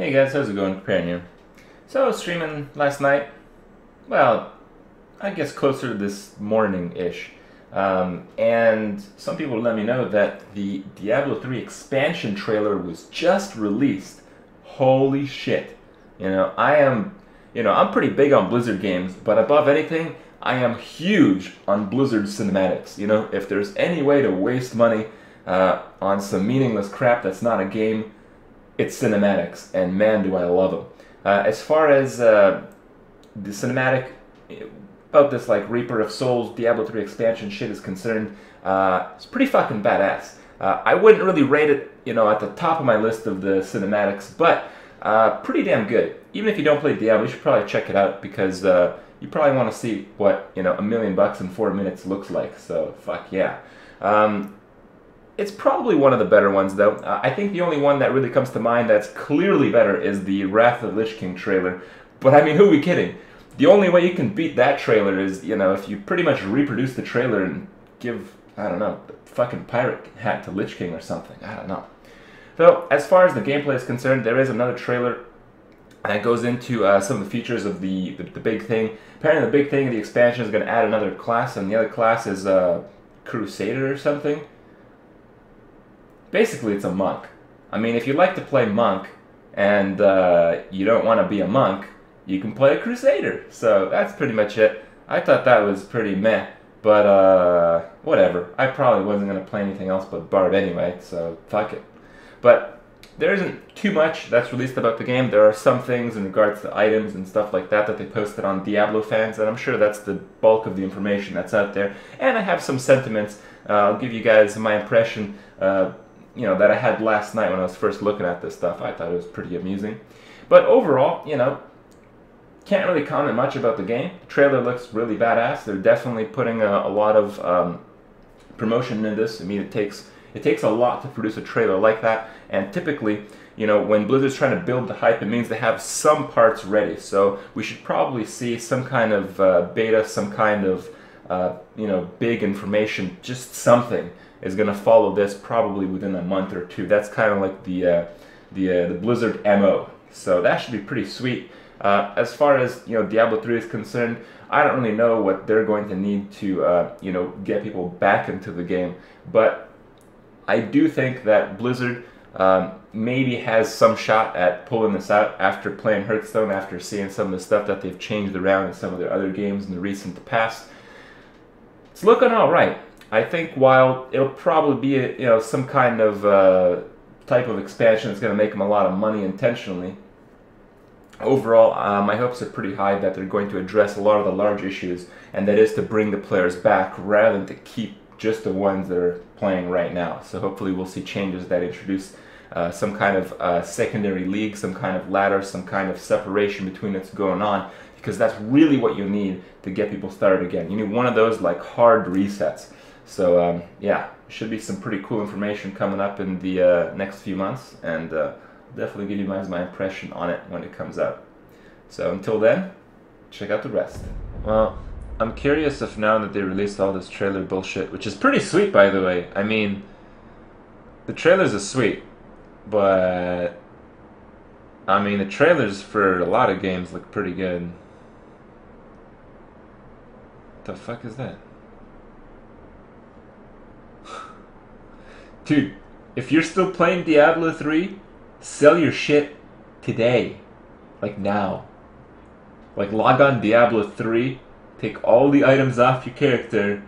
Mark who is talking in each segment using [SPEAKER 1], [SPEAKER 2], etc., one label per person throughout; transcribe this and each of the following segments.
[SPEAKER 1] Hey guys, how's it going? Preparing here. So I was streaming last night. Well, I guess closer to this morning-ish. Um, and some people let me know that the Diablo 3 expansion trailer was just released. Holy shit. You know, I am, you know, I'm pretty big on Blizzard games, but above anything, I am huge on Blizzard cinematics. You know, if there's any way to waste money uh, on some meaningless crap that's not a game, it's cinematics, and man, do I love them. Uh, as far as uh, the cinematic about this like Reaper of Souls Diablo 3 expansion shit is concerned, uh, it's pretty fucking badass. Uh, I wouldn't really rate it, you know, at the top of my list of the cinematics, but uh, pretty damn good. Even if you don't play Diablo, you should probably check it out because uh, you probably want to see what you know a million bucks in four minutes looks like. So fuck yeah. Um, it's probably one of the better ones, though. Uh, I think the only one that really comes to mind that's clearly better is the Wrath of Lich King trailer. But I mean, who are we kidding? The only way you can beat that trailer is, you know, if you pretty much reproduce the trailer and give, I don't know, the fucking pirate hat to Lich King or something. I don't know. So, as far as the gameplay is concerned, there is another trailer that goes into uh, some of the features of the, the, the, big thing. Apparently, the big thing the expansion is going to add another class, and the other class is uh, Crusader or something basically it's a monk. I mean, if you like to play monk and uh, you don't want to be a monk, you can play a crusader. So that's pretty much it. I thought that was pretty meh, but uh, whatever. I probably wasn't going to play anything else but Barb anyway, so fuck it. But there isn't too much that's released about the game. There are some things in regards to items and stuff like that that they posted on Diablo fans, and I'm sure that's the bulk of the information that's out there. And I have some sentiments. Uh, I'll give you guys my impression uh, you know that I had last night when I was first looking at this stuff. I thought it was pretty amusing. But overall, you know, can't really comment much about the game. The trailer looks really badass. They're definitely putting a, a lot of um, promotion in this. I mean, it takes it takes a lot to produce a trailer like that, and typically, you know, when Blizzard's trying to build the hype, it means they have some parts ready. So we should probably see some kind of uh, beta, some kind of uh, you know big information, just something is going to follow this probably within a month or two. That's kind of like the uh, the uh, the Blizzard mo. So that should be pretty sweet. Uh, as far as you know, Diablo 3 is concerned, I don't really know what they're going to need to uh, you know get people back into the game, but I do think that Blizzard um, maybe has some shot at pulling this out after playing Hearthstone, after seeing some of the stuff that they've changed around in some of their other games in the recent past. It's looking all right. I think while it'll probably be a, you know some kind of uh, type of expansion that's going to make them a lot of money intentionally. Overall, uh, my hopes are pretty high that they're going to address a lot of the large issues, and that is to bring the players back rather than to keep just the ones that are playing right now. So hopefully, we'll see changes that introduce uh, some kind of uh, secondary league, some kind of ladder, some kind of separation between what's going on, because that's really what you need to get people started again. You need one of those like hard resets. So um, yeah, should be some pretty cool information coming up in the uh, next few months, and uh, definitely give you guys my impression on it when it comes out. So until then, check out the rest. Well, I'm curious if now that they released all this trailer bullshit, which is pretty sweet by the way. I mean, the trailers are sweet, but I mean the trailers for a lot of games look pretty good. The fuck is that? Dude, if you're still playing Diablo 3, sell your shit today. Like now. Like log on Diablo 3, take all the items off your character,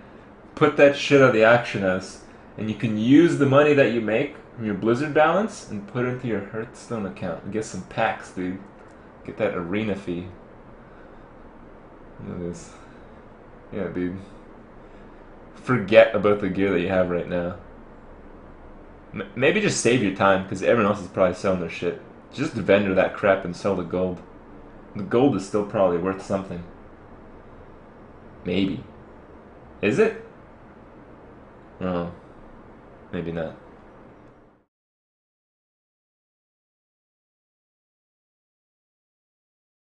[SPEAKER 1] put that shit on the Auction House, and you can use the money that you make from your Blizzard balance and put it into your Hearthstone account and get some packs, dude. Get that arena fee. Yeah, dude. Forget about the gear that you have right now. Maybe just save your time, because everyone else is probably selling their shit. Just vendor that crap and sell the gold. The gold is still probably worth something. Maybe. Is it? No. Maybe not.